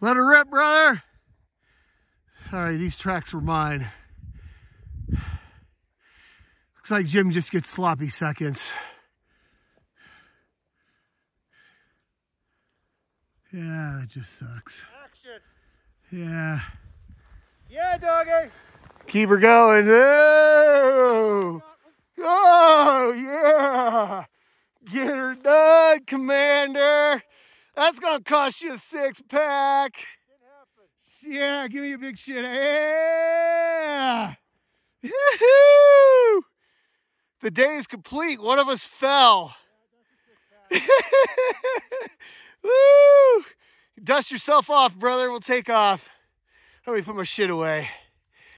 Let her rip, brother. All right, these tracks were mine. Looks like Jim just gets sloppy seconds. Yeah, it just sucks. Action. Yeah. Yeah, doggy. Keep her going. Oh, oh yeah. Get her done, Commander. That's going to cost you a six pack. Yeah, give me a big shit. Yeah. Woo-hoo! The day is complete. One of us fell. Woo! Dust yourself off, brother. We'll take off. Let me put my shit away.